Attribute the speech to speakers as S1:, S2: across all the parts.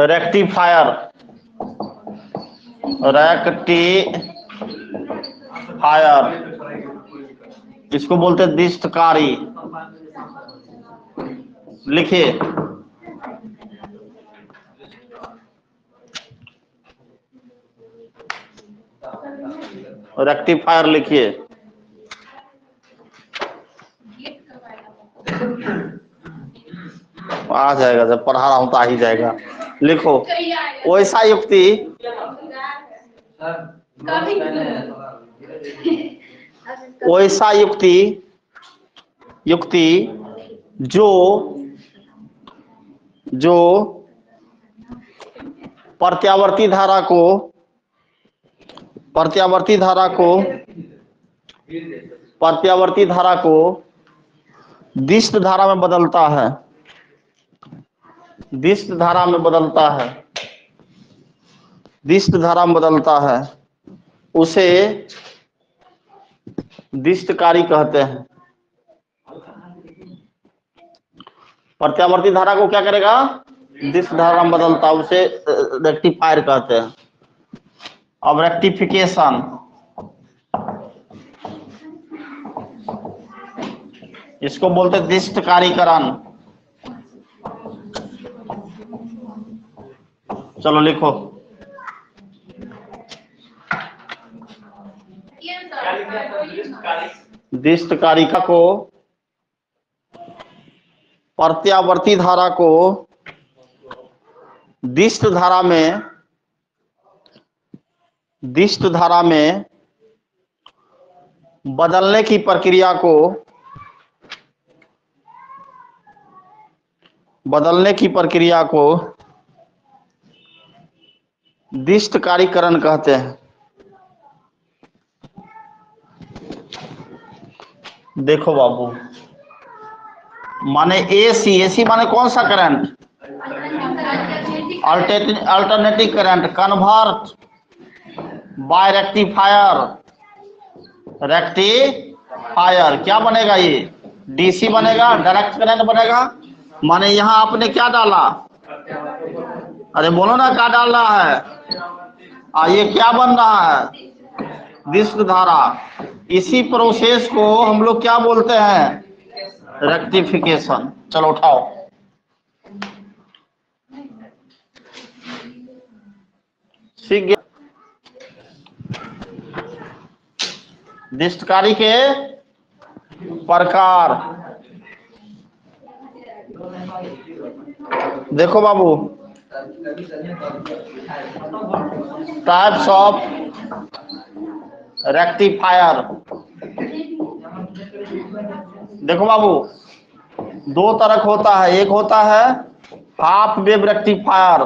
S1: Rectifier. Rectifier. इसको बोलते दिष्टकारी लिखिए। रेक्टिफायर लिखिए। आ जाएगा, जब पढ़ा रहा हूँ तो आ ही जाएगा। लिखो। वैसा युक्ति। वैसा युक्ति युक्ति जो जो प्रत्यावर्ती धारा को प्रत्यावर्ती धारा को प्रत्यावर्ती धारा को दिष्ट धारा में बदलता है। दिष्ट धारा में बदलता है। दिष्ट धारा में बदलता है। उसे दिष्टकारी कहते हैं। प्रत्यावर्ती धारा को क्या करेगा? दिष्ट धारा में बदलता है। उसे रेक्टिफायर कहते हैं। अब रेक्टिफिकेशन इसको बोलते दिष्टकारीकरण। चलो लिखो। दिष्टकारिका को, प्रत्यावर्ती धारा को, दिष्ट धारा में, दिष्ट धारा में बदलने की प्रक्रिया को, बदलने की प्रक्रिया को दिष्टकारीकरण कहते हैं। देखो बाबू। माने एसी एसी माने कौन सा current? Alternative current convert by rectifier rectifier क्या बनेगा ये? डीसी बनेगा डायरेक्ट करंट बनेगा। माने यहाँ आपने क्या डाला? अरे बोलो ना, क्या डाल रहा है? ये क्या बन रहा है? विश्व धारा। इसी प्रोसेस को हम लोग क्या बोलते हैं? रेक्टिफिकेशन चलो, उठाओ। दिष्टकारी के प्रकार। देखो बाबू। टाइप्स ऑफ़ रेक्टिफायर देखो बाबू, दो तरह होता है। एक होता है हाफ़ वेव रेक्टिफायर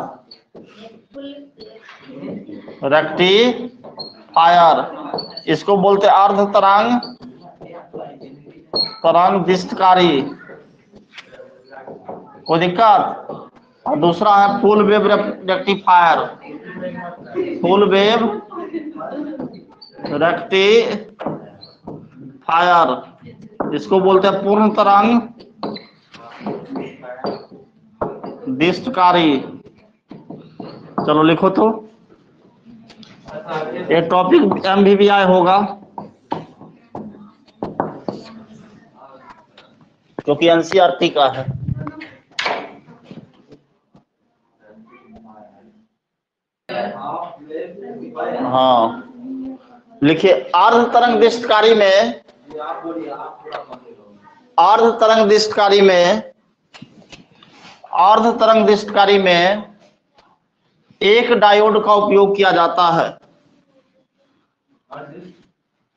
S1: रेक्टिफायर इसको बोलते अर्ध तरंग तरंग विस्तकारी। कोई दिक्कत? और दूसरा है full wave rectifier. Full wave rectifier इसको बोलते हैं पूर्ण तरंग दिष्टकारी। चलो लिखो तो। ये टॉपिक एमवीबीआई होगा क्योंकि एनसीआरटी का है। हाँ। लिखिए अर्ध तरंग दृष्टकारी में अर्ध तरंग दृष्टकारी में अर्ध तरंग दिष्टकारी में एक डायोड का उपयोग किया जाता है।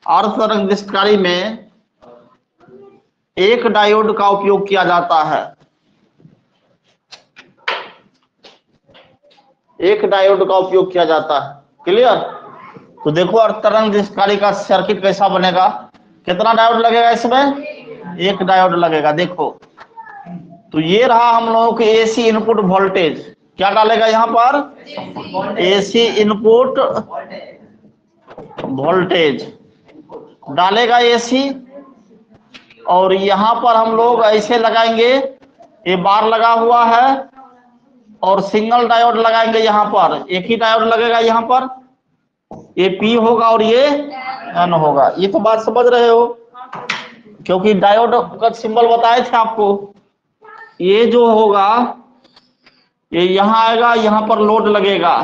S1: अर्ध तरंग दिष्टकारी में एक डायोड का उपयोग किया जाता है। एक डायोड का उपयोग किया जाता है। क्लियर तो देखो और तरंग दिशकारी का सर्किट कैसा बनेगा? कितना डायोड लगेगा इसमें? एक डायोड लगेगा, देखो। तो ये रहा हम लोगों के एसी इनपुट वोल्टेज क्या डालेगा यहाँ पर? एसी इनपुट वोल्टेज डालेगा एसी और यहाँ पर हम लोग ऐसे लगाएँगे, ये बार लगा हुआ है। और सिंगल डायोड लगाएँगे यहाँ पर। एक ही डायोड लगेगा यहाँ पर। ये पी होगा और ये एन होगा। ये तो बात समझ रहे हो? क्योंकि डायोड का सिंबल बताए थे आपको। ये जो होगा, ये यहाँ आएगा, यहाँ पर लोड लगेगा।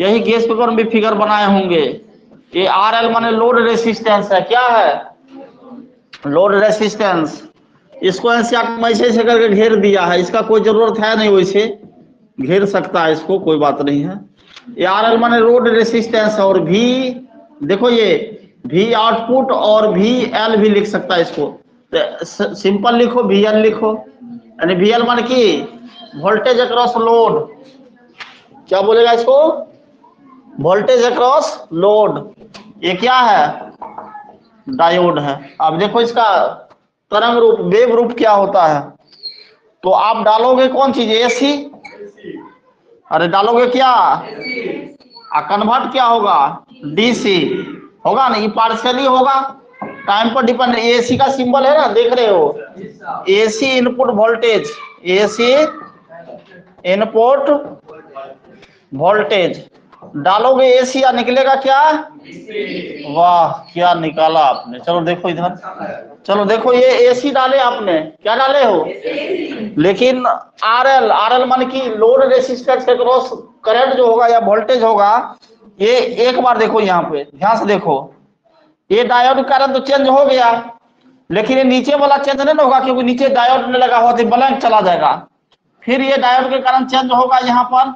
S1: यही गैस पेपर में भी फिगर बनाए होंगे। ये आर एल माने लोड रेसिस्टेंस है। क्या है? Load resistance. इसको आप ऐसे ऐसे करके घेर दिया है। इसका कोई ज़रूरत है नहीं वैसे। घेर सकता है इसको, कोई बात नहीं है। ये आर एल माने रोड रेसिस्टेंस और भी देखो ये भी आउटपुट और भी एल भी लिख सकता है इसको। तो सिंपल लिखो वी एल लिखो। यानी वी एल मान की वोल्टेज अक्रॉस लोड क्या बोलेगा इसको? वोल्टेज अक्रॉस लोड ये क्या है? डायोड है। अब देखो इसका तरंग रूप, वेव रूप क्या होता है? तो आप डालोगे कौन चीज़? एसी अरे डालोगे क्या? आ कन्वर्ट क्या होगा? डीसी होगा नहीं ही होगा। टाइम पर डिपेंड एसी का सिंबल है ना, देख रहे हो? AC input voltage AC input voltage डालोगे एसी या निकलेगा क्या? वाह, क्या निकाला आपने। चलो देखो इधर। चलो देखो, ये एसी डाले आपने। क्या डाले हो? लेकिन आरएल आरएल मान की लोड रेसिस्टेंस के क्रॉस करंट जो होगा या वोल्टेज होगा, ये एक बार देखो यहाँ पे। ध्यान से देखो। ये डायोड करंट तो चेंज हो गया, लेकिन ये नीचे वाला चेंज नहीं होगा क्योंकि नीचे डायोड ने लगा हुआ ब्लैंक चला जाएगा। फिर ये डायोड के कारण चेंज होगा यहाँ पर।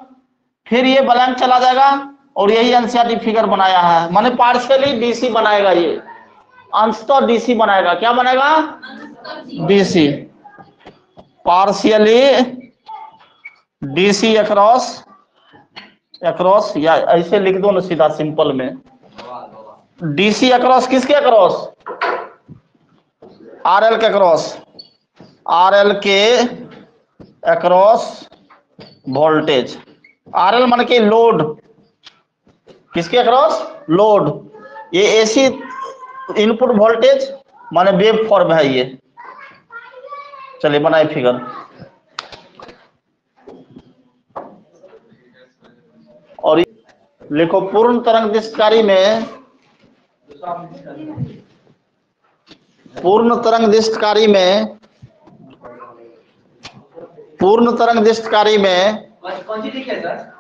S1: फिर ये ब्लैंक चला जाएगा और यही एनसीआरटी फिगर बनाया है। माने पार्शियली डीसी बनाएगा ये। अंशतः डीसी बनाएगा। क्या बनाएगा? DC partially DC across across या ऐसे लिख दो ना सीधा सिंपल में। डीसी अक्रॉस किसके अक्रॉस आरएल के अक्रॉस आरएल के अक्रॉस वोल्टेज आरएल मान के लोड। किसके अक्रॉस लोड। ये एसी इनपुट वोल्टेज माने वेव फॉर्म है ये। चलिए बनाए फिगर और लिखो, पूर्ण तरंग दिशकारी में पूर्ण तरंग दिशकारी में पूर्ण तरंग दिशकारी में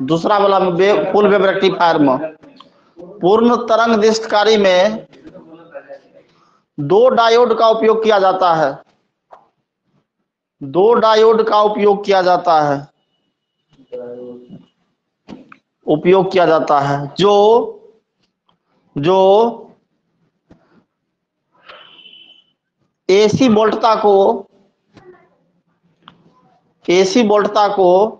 S1: दूसरा वाला वेव फुल रेक्टिफायर में पूर्ण तरंग दृष्टकारी में दो डायोड का उपयोग किया जाता है। दो डायोड का उपयोग किया जाता है। उपयोग किया जाता है। जो जो एसी वोल्टता को एसी वोल्टता को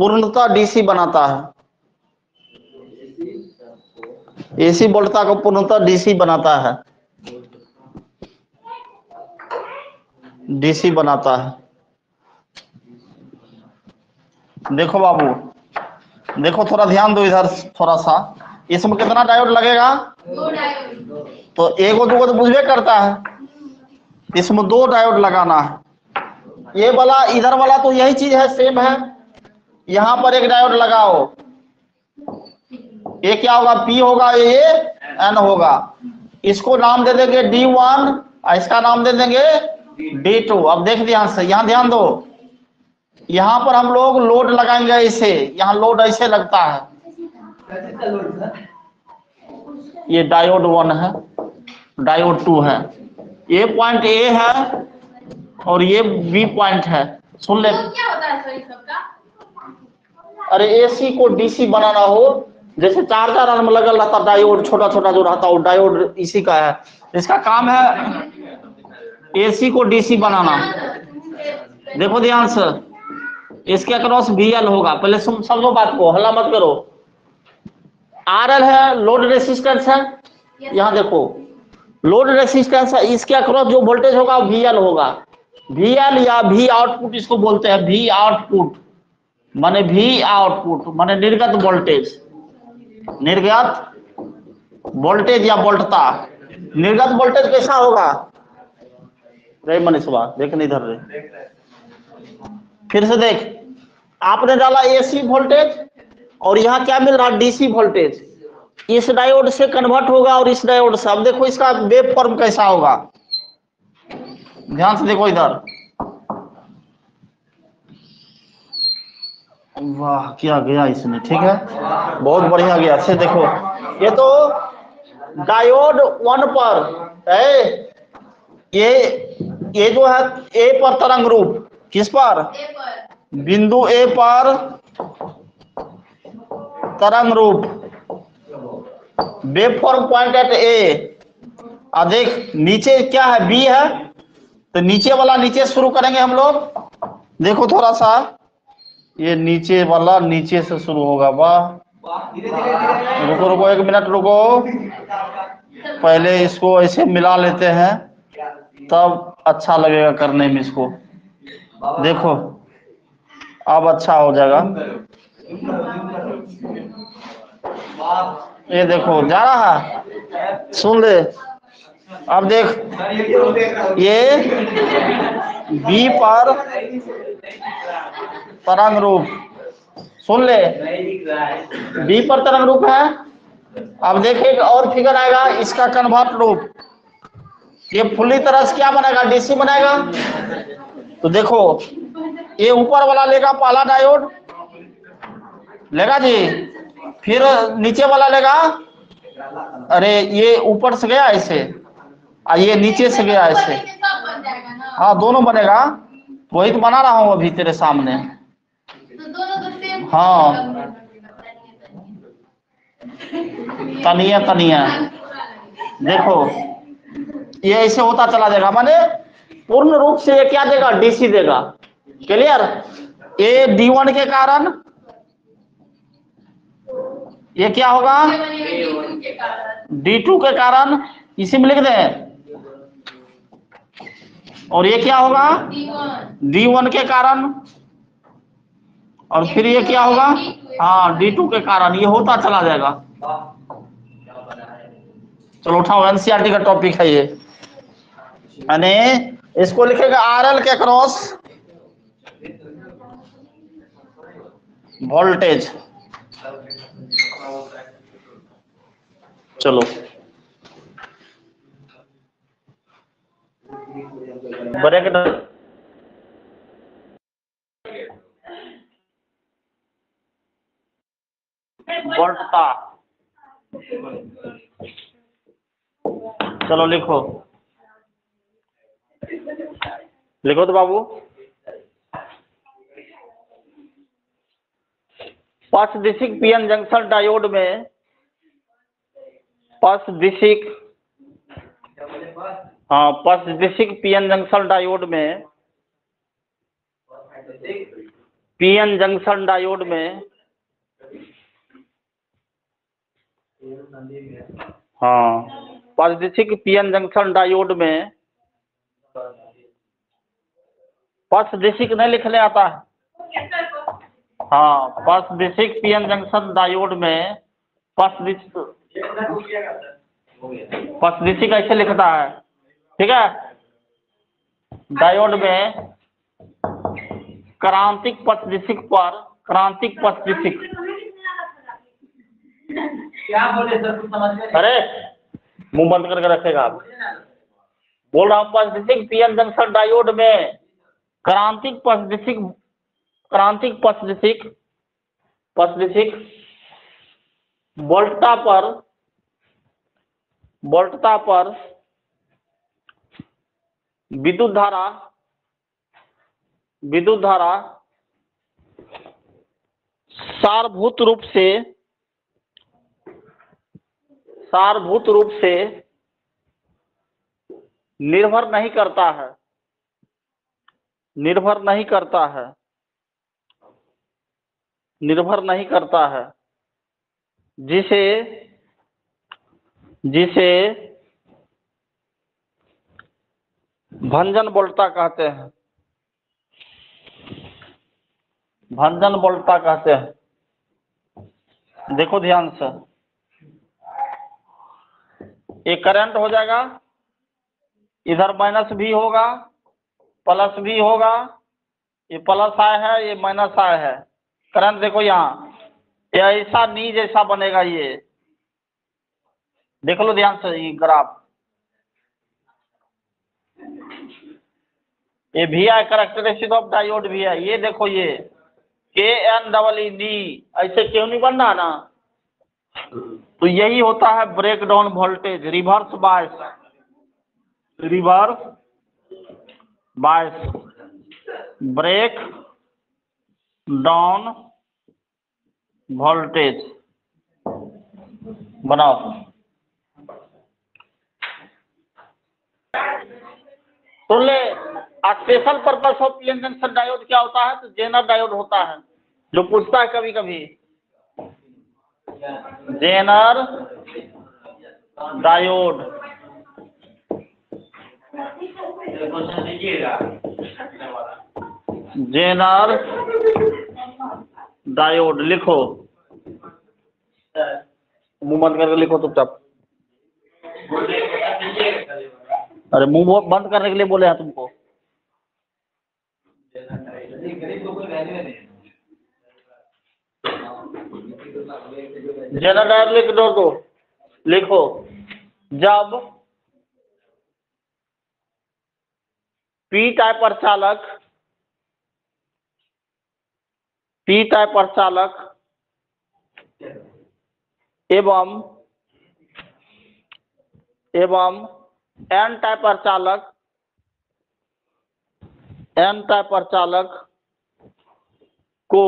S1: पूर्णतः डीसी बनाता है। एसी वोल्टता को पूर्णतः डीसी बनाता है। डीसी बनाता है। देखो बाबू देखो थोड़ा ध्यान दो इधर थोड़ा सा। इसमें कितना डायोड लगेगा? तो एगो दूगो तो बुझबे करता है। इसमें दो डायोड लगाना है। ये वाला इधर वाला तो यही चीज़ है सेम है। यहाँ पर एक डायोड लगाओ। ये क्या होगा? पी होगा, ये एन होगा। इसको नाम दे देंगे डी वन इसका नाम दे देंगे डी टू अब देख ध्यान से, यहाँ ध्यान दो। यहाँ पर हम लोग लोड लगाएँगे ऐसे, यहाँ लोड ऐसे लगता है। ये डायोड वन है डायोड टू है। ये पॉइंट ए है, और ये बी पॉइंट है। सुन ले।
S2: क्या होता है सर
S1: अरे एसी को डीसी बनाना हो, जैसे चार्जर आर में लगल रहता, डायोड छोटा छोटा जो रहता, वो डायोड इसी का है। इसका काम है एसी को डीसी बनाना। देखो ध्यान से, इसके अक्रॉस बी एल होगा। पहले सुन, समझो बात को, हल्ला मत करो। आर एल है लोड रेसिस्टेंस है। यहाँ देखो लोड रेसिस्टेंस है, इसके अक्रॉस जो वोल्टेज होगा, वो वी एल होगा। वी एल या वी आउटपुट इसको बोलते हैं वी आउटपुट माने वी आउटपुट, माने निर्गत वोल्टेज। निर्गत वोल्टेज या वोल्टता। निर्गत वोल्टेज कैसा होगा? रे मनीषवा, देख नहीं इधर रे। फिर से देख, आपने डाला एसी वोल्टेज और यहाँ क्या मिल रहा? DC voltage. इस डायोड से कन्वर्ट होगा और इस डायोड से। अब देखो इसका वेव फॉर्म कैसा होगा। ध्यान से देखो इधर। वाह क्या गया इसने ठीक है? बहुत बढ़िया गया से देखो। ये तो डायोड वन पर है ये ये जो है ए पर तरंग रूप किस पर? बिंदु ए पर तरंग रूप। Wave form point at A और देख नीचे क्या है बी है? तो नीचे वाला नीचे शुरू करेंगे हम लोग। देखो थोड़ा सा। ये नीचे वाला नीचे से शुरू होगा, वाह। रुको रुको, एक मिनट रुको। पहले इसको ऐसे मिला लेते हैं, तब अच्छा लगेगा करने में इसको। देखो, अब अच्छा हो जाएगा। ये देखो, जा रहा है। सुन ले। अब देख, ये बी पर तरंग रूप सुन ले। बी पर तरंग रूप है। अब देखिए और फिगर आएगा, इसका कन्वर्ट रूप। ये फुल्ली तरह से क्या बनेगा? डीसी बनेगा। तो देखो, ये ऊपर वाला लेगा, पहला डायोड लेगा जी? फिर नीचे वाला लेगा। अरे, ये ऊपर से गया ऐसे और ये नीचे से गया ऐसे हाँ दोनों बनेगा। वही तो बना रहा हूँ अभी तेरे सामने। हाँ। तनिया तनिया। देखो ये ऐसे होता चला जाएगा। माने पूर्ण रूप से ये क्या देगा? डीसी देगा। क्लियर ये डी वन के कारण ये क्या होगा? डी टू के कारण इसी में लिख दें। और ये क्या होगा? डी वन के कारण और फिर ये क्या होगा? हाँ डी टू के कारण ये होता चला जाएगा। चलो उठाओ एनसीआरटी का टॉपिक है ये। यानी इसको लिखेगा आर एल के क्रॉस वोल्टेज चलो। ब्रैकेट वोल्टता चलो लिखो। लिखो तो बाबू। पाँच दिशिक पीएन जंक्शन डायोड में पाँच दिशिक हाँ पाँच दिशिक पीएन जंक्शन डायोड में पीएन जंक्शन डायोड में हाँ पाँच दिशिक पीएन जंक्शन डायोड में दिशिक नहीं लिखने आता। है हाँ दिशिक पीएन जंक्शन डायोड में दिश पसदिशी कैसे लिखता है। ठीक है? डायोड में क्रांतिक पसदिशिक पर क्रांतिक पसदिशिक
S3: क्या बोले सर, कुछ समझ
S1: अरे, मुँह बंद करके रखेगा। आप बोल रहा हूँ पसदिशिक पीएन जंक्शन डायोड में क्रांतिक पसदिशिक क्रांतिक पसदिशिक पसदिशिक वोल्टता पर वोल्टता पर विद्युत धारा विद्युत धारा सारभूत रूप से सारभूत रूप से निर्भर नहीं करता है। निर्भर नहीं करता है। निर्भर नहीं करता है। जिसे जिसे भंजन बोल्टा कहते हैं। भंजन बोल्टा कहते हैं। देखो ध्यान से। ये करंट हो जाएगा, इधर माइनस भी होगा, प्लस भी होगा, ये प्लस आय है, ये माइनस आय है। करंट देखो यहाँ, ये ऐसा नी जैसा बनेगा ये। देख लो ध्यान से ये ग्राफ। ये भी है करेक्टरिस्टिक ऑफ़ डायोड भी है। ये देखो ये के एन डबल ई डी ऐसे क्यों नहीं बनना ना? तो यही होता है breakdown voltage reverse bias reverse bias breakdown voltage बनाओ सुन ले special purpose of junction diode क्या होता है? तो जेनर डायोड होता है, जो पूछता है कभी कभी जेनर डायोड जेनर डायोड लिखो। मुँह बंद करके लिखो चुपचाप। अरे, मुँह बंद करने के लिए बोले हैं तुमको
S3: गरीब को कोई वैल्यू नहीं
S1: जेनर डायोड लिख दो तो। लिखो। जब पी टाइप प्रचालक पी टाइप प्रचालक, एवं एवं, एन टाइप प्रचालक, एन टाइप प्रचालक को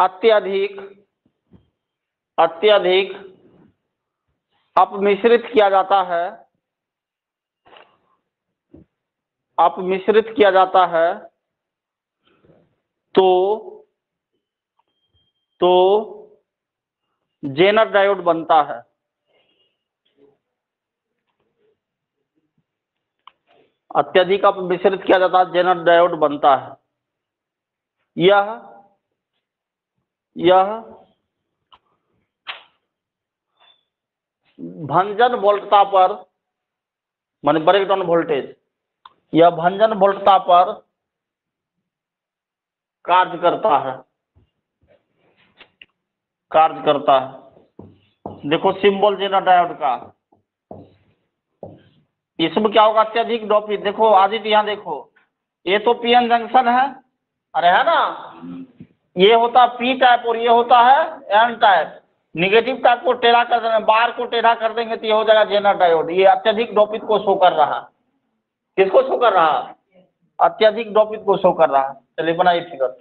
S1: अत्यधिक अत्यधिक अपमिश्रित किया जाता है। अपमिश्रित किया जाता है तो तो जेनर डायोड बनता है। अत्यधिक अपमिश्रित किया जाता है, जेनर डायोड बनता है। यह यह भंजन वोल्टता पर, माने ब्रेक डाउन वोल्टेज यह भंजन वोल्टता पर कार्य करता है। कार्य करता है। देखो सिंबल जेना डायोड का। इसमें क्या होगा? अत्यधिक डॉपिट देखो, आदित्य यहाँ देखो। ये तो पीएन जंक्शन है। अरे है ना? ये होता पी टाइप और ये होता है एन टाइप निगेटिव टाइप को टेढ़ा कर देंगे बार को टेढ़ा कर देंगे तो ये हो जाएगा जेनर डायोड ये अत्यधिक डोपित को शो कर रहा। किसको शो कर रहा? अत्यधिक डोपित को शो कर रहा। चलिए बनाइए फिगर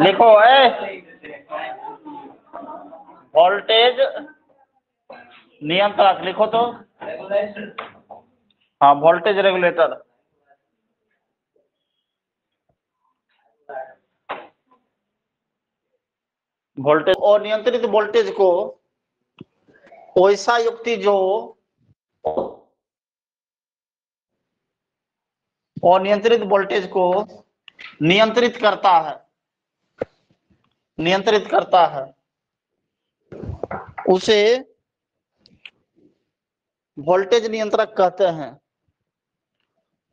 S1: लिखो ए! वोल्टेज नियंत्रक लिखो तो। हाँ वोल्टेज रेगुलेटर वोल्टेज और नियंत्रित वोल्टेज को वैसा युक्ति जो अनियंत्रित वोल्टेज को नियंत्रित करता है। नियंत्रित करता है। उसे वोल्टेज नियंत्रक कहते हैं।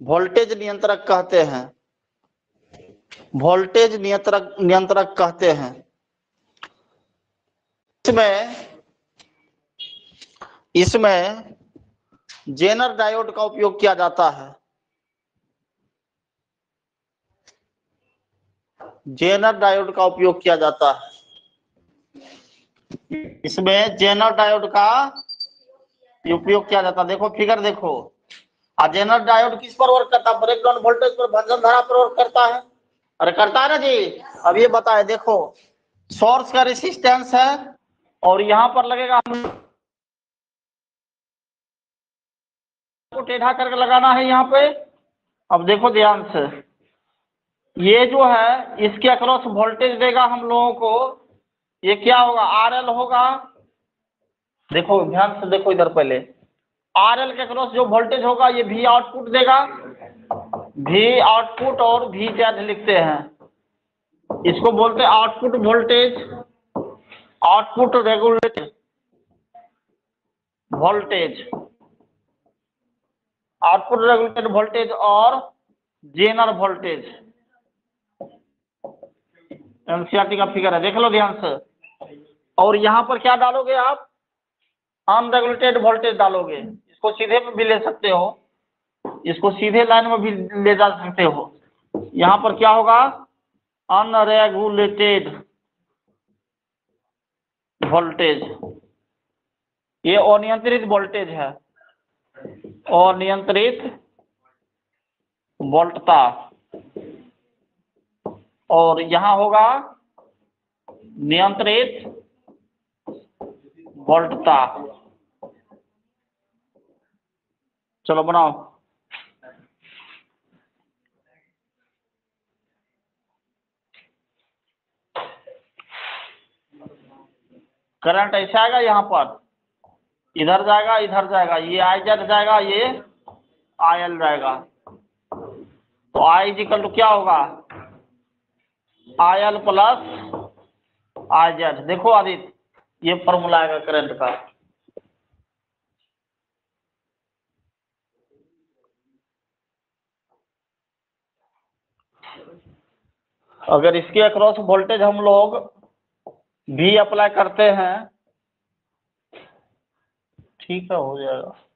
S1: वोल्टेज नियंत्रक कहते हैं। वोल्टेज नियंत्रक नियंत्रक कहते हैं। इसमें इसमें जेनर डायोड का उपयोग किया जाता है। जेनर डायोड का उपयोग किया जाता है। इसमें जेनर डायोड का उपयोग किया जाता है। देखो, फिगर देखो। जेनर डायोड किस पर वर्क करता है? ब्रेकडाउन वोल्टेज पर भंजन धारा पर वर्क करता है। अरे, करता है ना जी? अब ये बताए, देखो सोर्स का रेसिस्टेंस है और यहाँ पर लगेगा हम को टेढ़ा करके लगाना है यहाँ पे। अब देखो ध्यान से। ये जो है, इसके अक्रॉस वोल्टेज देगा हम लोगों को। ये क्या होगा? आर एल होगा। देखो, ध्यान से देखो इधर पहले। आर एल के अक्रॉस जो वोल्टेज होगा, ये भी आउटपुट देगा। भी आउटपुट और भी जेड लिखते हैं। इसको बोलते हैं output voltage output regulated voltage output regulated voltage और जेनर वोल्टेज एनसीआरटी का फिगर है, देख लो ध्यान से। और यहाँ पर क्या डालोगे आप? अनरेगुलेटेड वोल्टेज डालोगे। इसको सीधे में भी ले सकते हो। इसको सीधे लाइन में भी ले जा सकते हो। यहाँ पर क्या होगा? अनरेगुलेटेड वोल्टेज ये अनियंत्रित वोल्टेज है। अनियंत्रित वोल्टता और यहाँ होगा नियंत्रित वोल्टता। चलो बनाओ। करंट ऐसे आएगा यहाँ पर। इधर जाएगा इधर जाएगा। ये आई जेड जाएगा, ये आई एल जाएगा। तो आई इजिकल टू क्या होगा? I L plus I Z देखो आदित्य ये फॉर्मूला आएगा करंट का। अगर इसके अक्रॉस वोल्टेज हम लोग भी अप्लाई करते हैं, ठीक है, हो जाएगा।